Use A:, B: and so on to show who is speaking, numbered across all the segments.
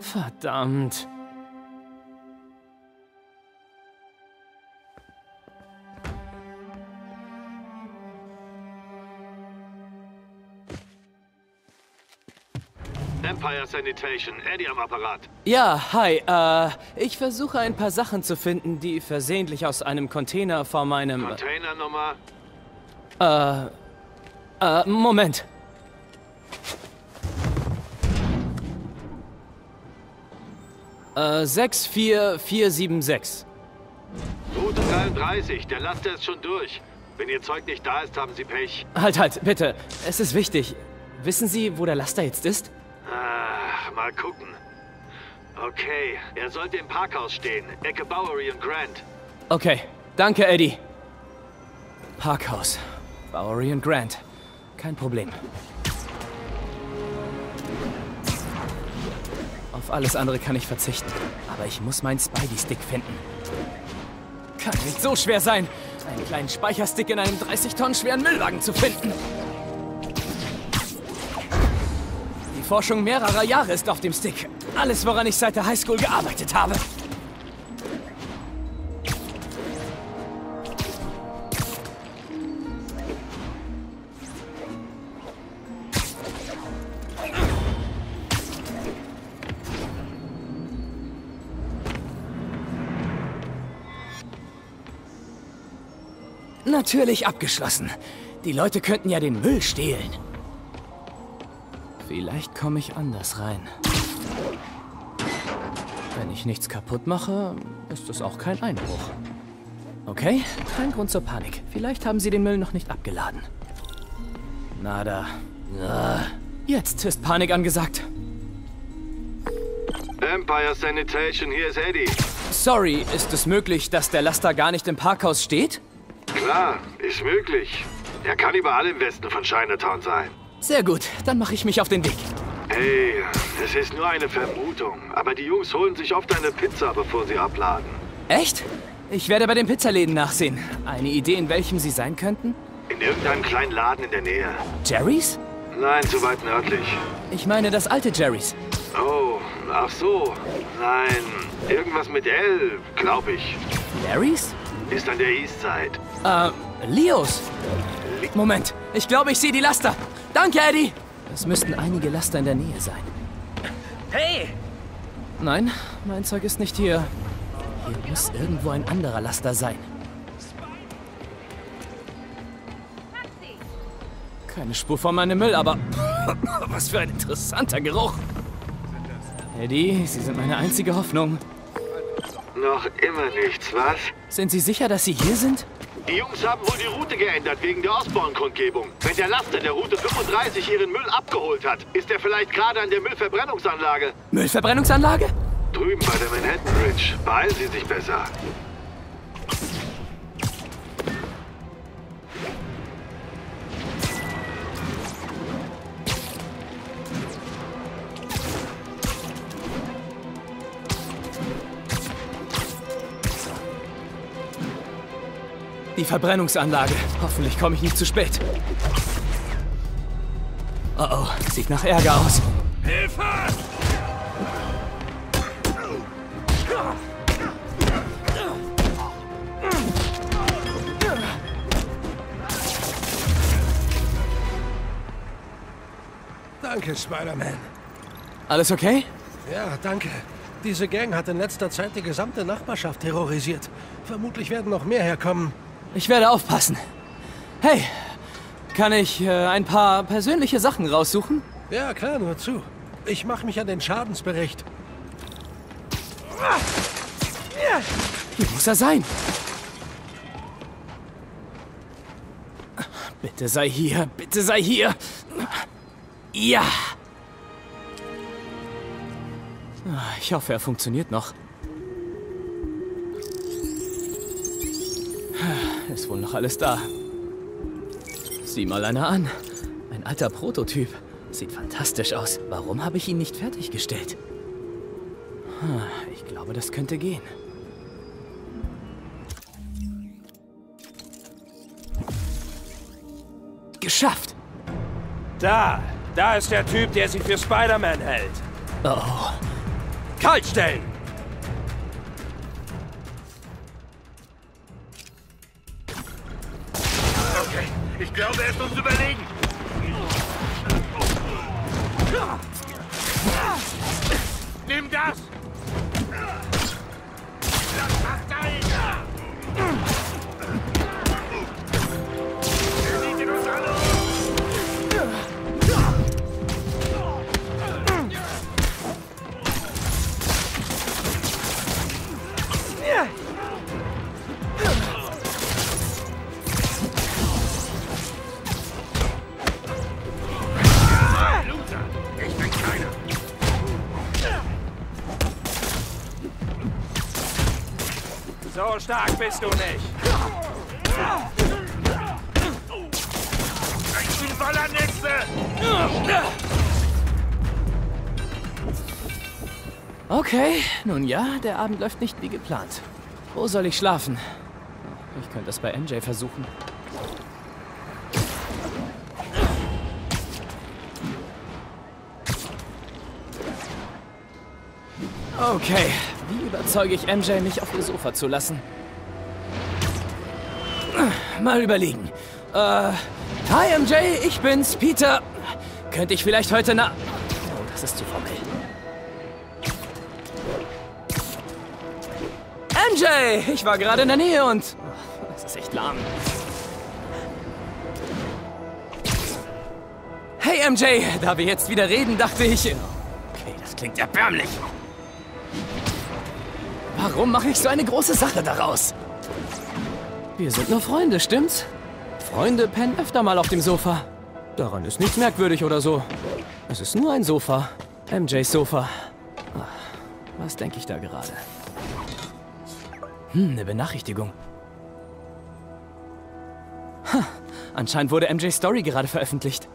A: Verdammt.
B: Empire Sanitation, Eddie am Apparat.
A: Ja, hi. Äh, ich versuche ein paar Sachen zu finden, die versehentlich aus einem Container vor meinem...
B: Containernummer?
A: Äh, Moment. Äh, 64476.
B: Route 33, der Laster ist schon durch. Wenn Ihr Zeug nicht da ist, haben Sie Pech.
A: Halt, halt, bitte. Es ist wichtig. Wissen Sie, wo der Laster jetzt ist?
B: Ach, mal gucken. Okay, er sollte im Parkhaus stehen. Ecke Bowery und Grant.
A: Okay, danke, Eddie. Parkhaus. Bowery und Grant. Kein Problem. Auf alles andere kann ich verzichten. Aber ich muss meinen Spidey-Stick finden. Kann nicht so schwer sein, einen kleinen Speicherstick in einem 30 Tonnen schweren Müllwagen zu finden. Die Forschung mehrerer Jahre ist auf dem Stick. Alles, woran ich seit der Highschool gearbeitet habe. Natürlich abgeschlossen. Die Leute könnten ja den Müll stehlen. Vielleicht komme ich anders rein. Wenn ich nichts kaputt mache, ist es auch kein Einbruch. Okay, kein Grund zur Panik. Vielleicht haben sie den Müll noch nicht abgeladen. Nada. Jetzt ist Panik angesagt.
B: Empire Sanitation, hier ist Eddie.
A: Sorry, ist es möglich, dass der Laster gar nicht im Parkhaus steht?
B: Klar, ist möglich. Er kann überall im Westen von Chinatown sein.
A: Sehr gut, dann mache ich mich auf den Weg.
B: Hey, es ist nur eine Vermutung, aber die Jungs holen sich oft eine Pizza, bevor sie abladen.
A: Echt? Ich werde bei den Pizzaläden nachsehen. Eine Idee, in welchem sie sein könnten?
B: In irgendeinem kleinen Laden in der Nähe.
A: Jerry's?
B: Nein, zu weit nördlich.
A: Ich meine das alte Jerry's.
B: Oh, ach so. Nein, irgendwas mit L, glaube ich.
A: Larry's?
B: Ist an der Eastside.
A: Äh, Leos. Moment, ich glaube, ich sehe die Laster. Danke, Eddie. Es müssten einige Laster in der Nähe sein.
C: Hey!
A: Nein, mein Zeug ist nicht hier. Hier muss irgendwo ein anderer Laster sein. Keine Spur von meinem Müll, aber was für ein interessanter Geruch. Eddie, Sie sind meine einzige Hoffnung.
B: Noch immer nichts, was?
A: Sind Sie sicher, dass Sie hier sind?
B: Die Jungs haben wohl die Route geändert wegen der Osborne-Kundgebung. Wenn der Laster der Route 35 ihren Müll abgeholt hat, ist er vielleicht gerade an der Müllverbrennungsanlage.
A: Müllverbrennungsanlage?
B: Drüben bei der Manhattan Bridge. Beeilen Sie sich besser.
A: Die Verbrennungsanlage. Hoffentlich komme ich nicht zu spät. Oh oh, sieht nach Ärger aus.
C: Hilfe!
D: Danke, Spider-Man.
A: Alles okay?
D: Ja, danke. Diese Gang hat in letzter Zeit die gesamte Nachbarschaft terrorisiert. Vermutlich werden noch mehr herkommen.
A: Ich werde aufpassen. Hey, kann ich äh, ein paar persönliche Sachen raussuchen?
D: Ja, klar, nur zu. Ich mache mich an den Schadensbericht.
A: Hier muss er sein. Bitte sei hier, bitte sei hier. Ja. Ich hoffe, er funktioniert noch. Ist wohl noch alles da. Sieh mal einer an. Ein alter Prototyp. Sieht fantastisch aus. Warum habe ich ihn nicht fertiggestellt? Hm, Ich glaube, das könnte gehen. Geschafft!
C: Da! Da ist der Typ, der sie für Spider-Man hält.
A: Oh.
C: Kaltstellen!
B: Uns überlegen.
C: Stark bist du nicht.
B: Voller Netze!
A: Okay, nun ja, der Abend läuft nicht wie geplant. Wo soll ich schlafen? Ich könnte es bei MJ versuchen. Okay, überzeuge ich MJ, mich auf ihr Sofa zu lassen? Mal überlegen. Äh, hi MJ, ich bin's, Peter. Könnte ich vielleicht heute na... Oh, das ist zu formell. MJ, ich war gerade in der Nähe und... Oh, das ist echt lahm. Hey MJ, da wir jetzt wieder reden, dachte ich... Okay, das klingt erbärmlich. Warum mache ich so eine große Sache daraus? Wir sind nur Freunde, stimmt's? Freunde pennen öfter mal auf dem Sofa. Daran ist nichts merkwürdig oder so. Es ist nur ein Sofa. MJs Sofa. Was denke ich da gerade? Hm, eine Benachrichtigung. Ha, anscheinend wurde MJ's Story gerade veröffentlicht.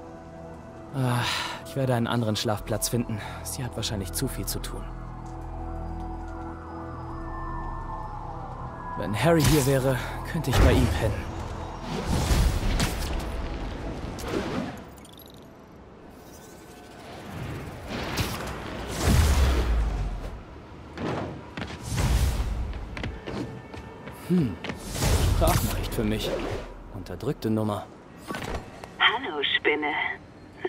A: Ich werde einen anderen Schlafplatz finden. Sie hat wahrscheinlich zu viel zu tun. Wenn Harry hier wäre, könnte ich bei ihm pennen. Hm, Sprachnachricht für mich. Unterdrückte Nummer.
E: Hallo, Spinne.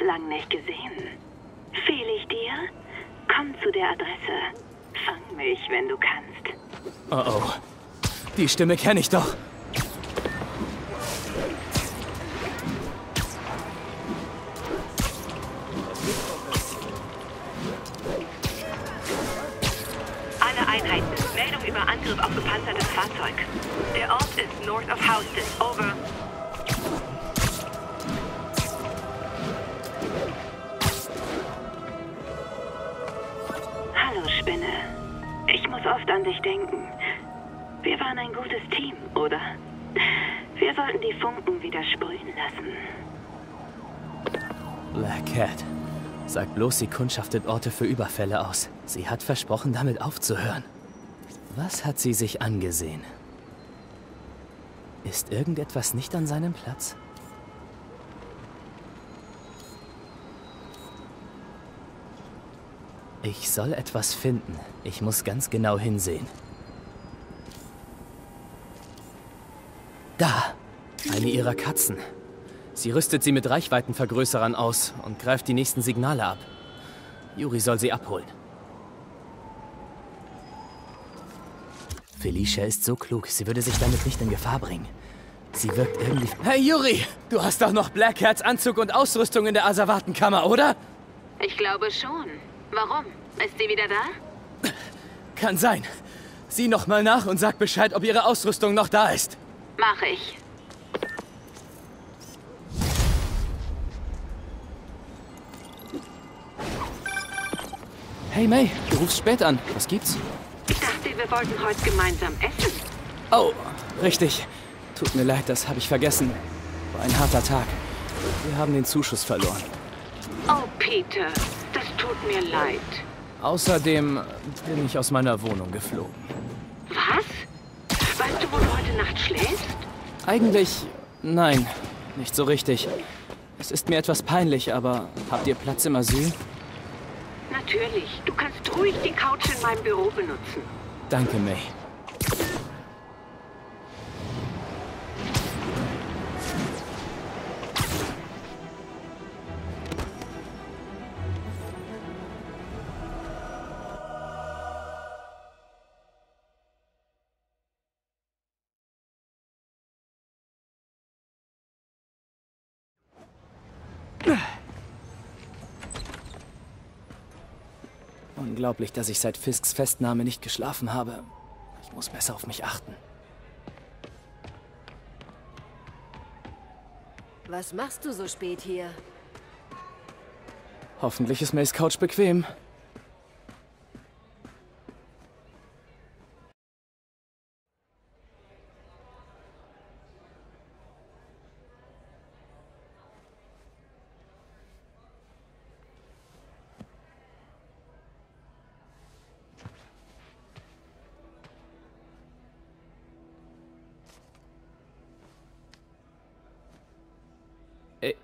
E: Lang nicht gesehen. Fehl ich dir? Komm zu der Adresse. Fang mich, wenn du kannst.
A: Oh oh. Die Stimme kenne ich doch.
E: Alle Einheiten. Meldung über Angriff auf gepanzertes Fahrzeug. Der Ort ist north of Houston. Over. Hallo, Spinne. Ich muss oft an dich denken. Wir waren ein gutes Team, oder? Wir sollten die Funken wieder sprühen lassen.
A: Black Cat. Sagt bloß, sie kundschaftet Orte für Überfälle aus. Sie hat versprochen, damit aufzuhören. Was hat sie sich angesehen? Ist irgendetwas nicht an seinem Platz? Ich soll etwas finden. Ich muss ganz genau hinsehen. Da! Eine ihrer Katzen. Sie rüstet sie mit Reichweitenvergrößerern aus und greift die nächsten Signale ab. Yuri soll sie abholen. Felicia ist so klug, sie würde sich damit nicht in Gefahr bringen. Sie wirkt irgendwie... Hey Yuri, du hast doch noch Blackhearts Anzug und Ausrüstung in der Asservatenkammer, oder?
E: Ich glaube schon. Warum? Ist sie wieder da?
A: Kann sein. Sieh noch mal nach und sag Bescheid, ob ihre Ausrüstung noch da ist.
E: Mache ich.
A: Hey May, du rufst spät an. Was gibt's?
E: Ich dachte, wir wollten heute gemeinsam essen.
A: Oh, richtig. Tut mir leid, das habe ich vergessen. War ein harter Tag. Wir haben den Zuschuss verloren.
E: Oh, Peter, das tut mir leid.
A: Außerdem bin ich aus meiner Wohnung geflogen.
E: Was? Weißt du, wo du heute Nacht schläfst?
A: Eigentlich, nein, nicht so richtig. Es ist mir etwas peinlich, aber habt ihr Platz im Asyl?
E: Natürlich. Du kannst ruhig die Couch in meinem Büro benutzen.
A: Danke, May. Unglaublich, dass ich seit Fisks Festnahme nicht geschlafen habe. Ich muss besser auf mich achten.
F: Was machst du so spät hier?
A: Hoffentlich ist Mays Couch bequem.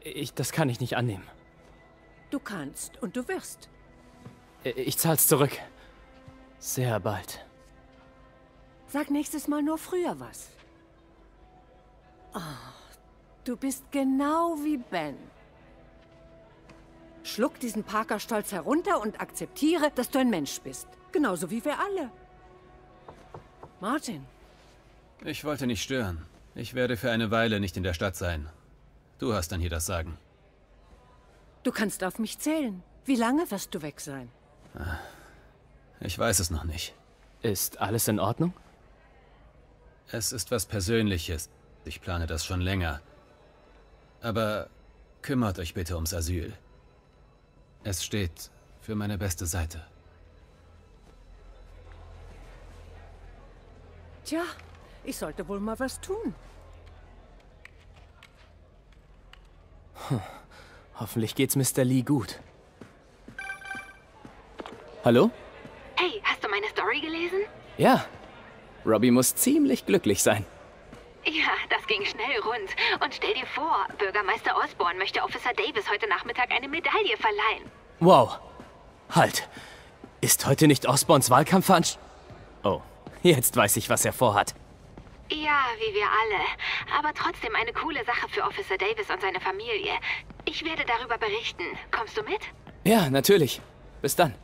A: Ich, das kann ich nicht annehmen.
F: Du kannst und du wirst.
A: Äh, Ich zahl's zurück. Sehr bald.
F: Sag nächstes Mal nur früher was. Ah, du bist genau wie Ben. Schluck diesen Parker-Stolz herunter und akzeptiere, dass du ein Mensch bist. Genauso wie wir alle. Martin,
G: Ich wollte nicht stören. Ich werde für eine Weile nicht in der Stadt sein. Du hast dann hier das Sagen.
F: du kannst auf mich zählen. Wie lange wirst du weg sein?
G: Ich weiß es noch nicht.
A: Ist alles in Ordnung?
G: Es ist was Persönliches. Ich plane das schon länger. Aber kümmert euch bitte ums Asyl. Es steht für meine beste Seite.
F: Tja, ich sollte wohl mal was tun.
A: Hoffentlich geht's Mr. Lee gut. Hallo?
E: Hey, hast du meine Story gelesen?
A: Ja. Robbie muss ziemlich glücklich sein.
E: Ja, das ging schnell rund. Und stell dir vor, Bürgermeister Osborne möchte Officer Davis heute Nachmittag eine Medaille verleihen.
A: Wow. Halt. Ist heute nicht Osborns Wahlkampfveranst... Oh, jetzt weiß ich, was er vorhat.
E: Ja, wie wir alle. Aber trotzdem eine coole Sache für Officer Davis und seine Familie. Ich werde darüber berichten. Kommst du mit?
A: Ja, natürlich. Bis dann.